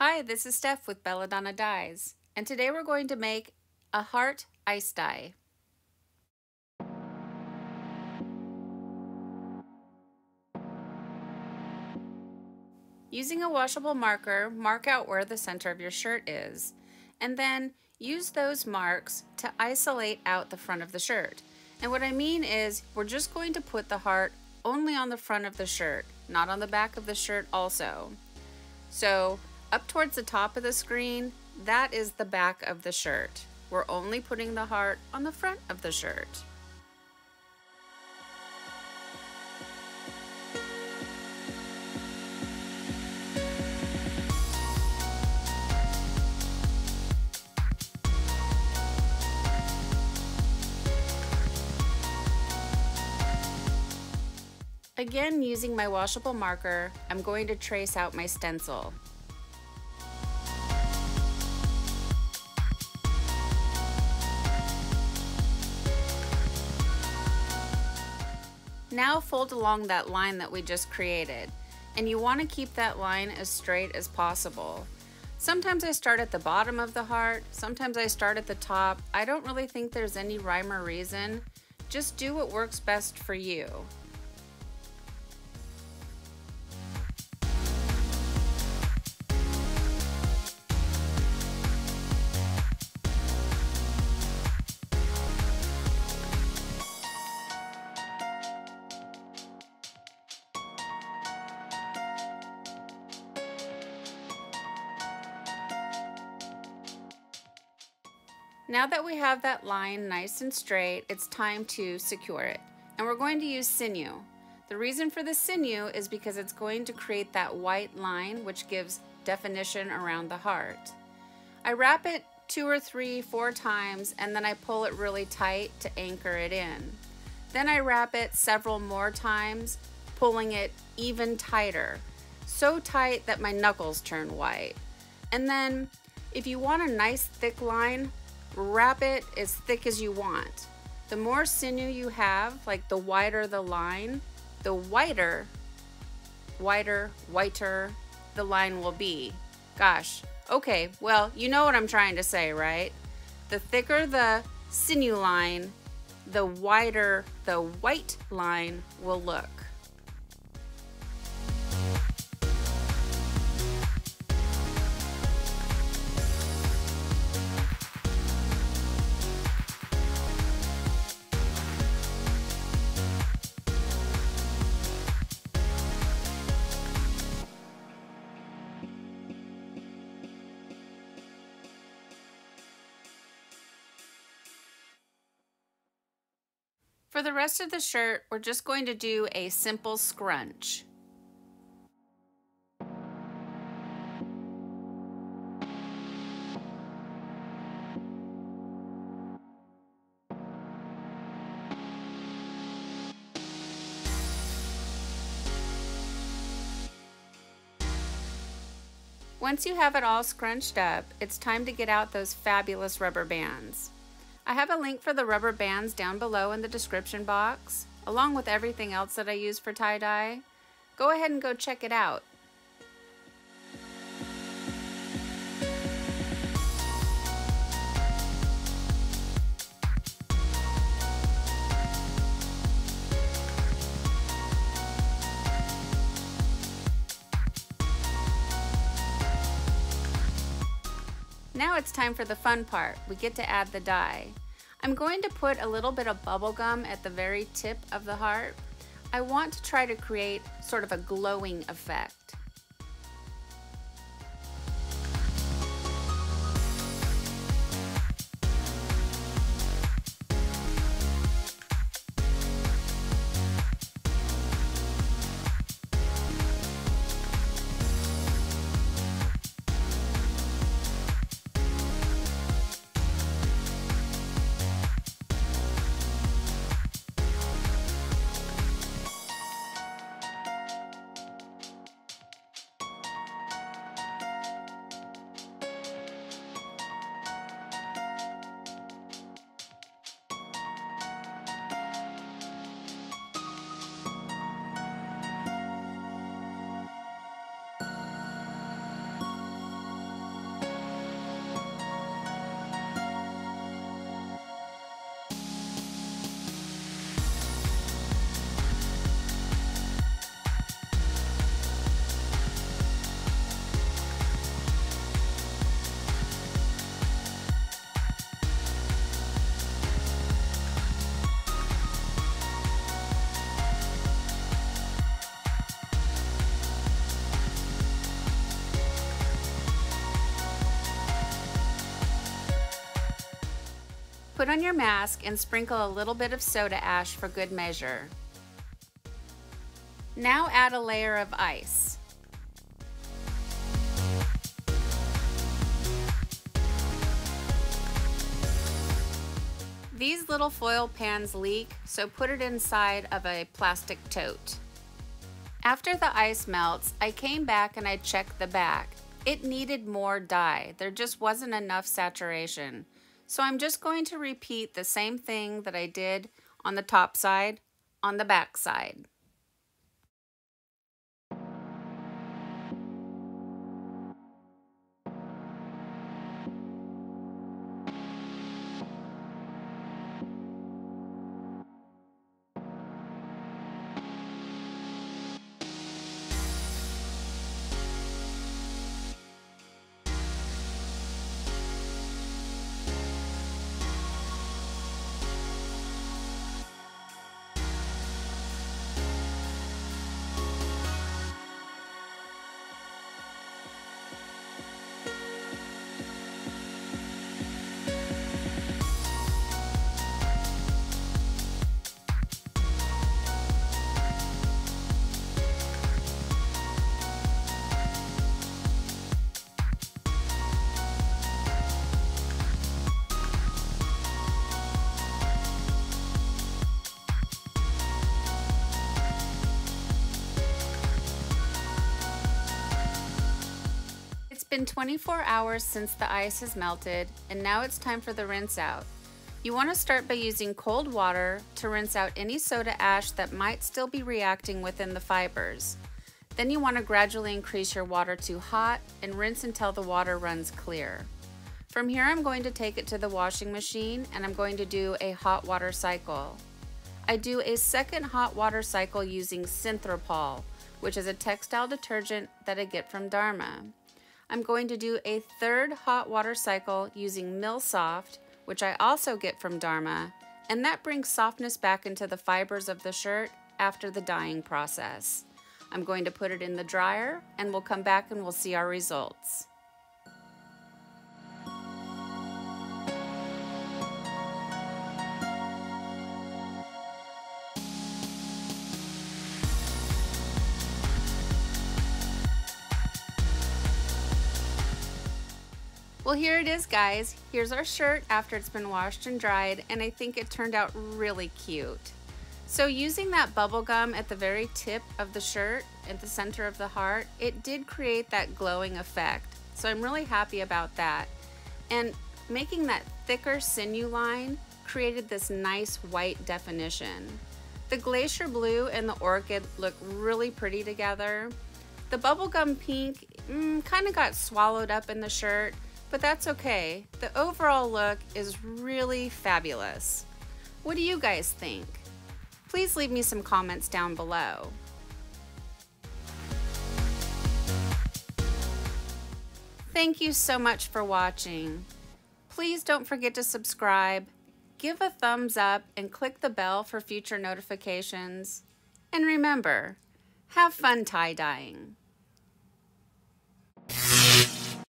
Hi, this is Steph with Belladonna Dyes, and today we're going to make a heart ice dye. Using a washable marker, mark out where the center of your shirt is, and then use those marks to isolate out the front of the shirt. And what I mean is, we're just going to put the heart only on the front of the shirt, not on the back of the shirt also. So up towards the top of the screen, that is the back of the shirt. We're only putting the heart on the front of the shirt. Again, using my washable marker, I'm going to trace out my stencil. Now fold along that line that we just created, and you want to keep that line as straight as possible. Sometimes I start at the bottom of the heart, sometimes I start at the top. I don't really think there's any rhyme or reason. Just do what works best for you. Now that we have that line nice and straight, it's time to secure it. And we're going to use sinew. The reason for the sinew is because it's going to create that white line which gives definition around the heart. I wrap it two or three, four times, and then I pull it really tight to anchor it in. Then I wrap it several more times, pulling it even tighter, so tight that my knuckles turn white. And then if you want a nice thick line, Wrap it as thick as you want. The more sinew you have, like the wider the line, the whiter, whiter, whiter the line will be. Gosh, okay, well, you know what I'm trying to say, right? The thicker the sinew line, the wider the white line will look. For the rest of the shirt, we're just going to do a simple scrunch. Once you have it all scrunched up, it's time to get out those fabulous rubber bands. I have a link for the rubber bands down below in the description box, along with everything else that I use for tie-dye. Go ahead and go check it out. Now it's time for the fun part. We get to add the dye. I'm going to put a little bit of bubble gum at the very tip of the heart. I want to try to create sort of a glowing effect. Put on your mask and sprinkle a little bit of soda ash for good measure. Now add a layer of ice. These little foil pans leak, so put it inside of a plastic tote. After the ice melts, I came back and I checked the back. It needed more dye. There just wasn't enough saturation. So I'm just going to repeat the same thing that I did on the top side on the back side. Been 24 hours since the ice has melted and now it's time for the rinse out. You want to start by using cold water to rinse out any soda ash that might still be reacting within the fibers. Then you want to gradually increase your water to hot and rinse until the water runs clear. From here I'm going to take it to the washing machine and I'm going to do a hot water cycle. I do a second hot water cycle using Synthropol, which is a textile detergent that I get from Dharma. I'm going to do a third hot water cycle using Milsoft, which I also get from Dharma, and that brings softness back into the fibers of the shirt after the dyeing process. I'm going to put it in the dryer and we'll come back and we'll see our results. Well, here it is, guys. Here's our shirt after it's been washed and dried, and I think it turned out really cute. So using that bubble gum at the very tip of the shirt, at the center of the heart, it did create that glowing effect. So I'm really happy about that. And making that thicker sinew line created this nice white definition. The glacier blue and the orchid look really pretty together. The bubblegum pink mm, kind of got swallowed up in the shirt, but that's okay. The overall look is really fabulous. What do you guys think? Please leave me some comments down below. Thank you so much for watching. Please don't forget to subscribe, give a thumbs up, and click the bell for future notifications. And remember, have fun tie-dyeing.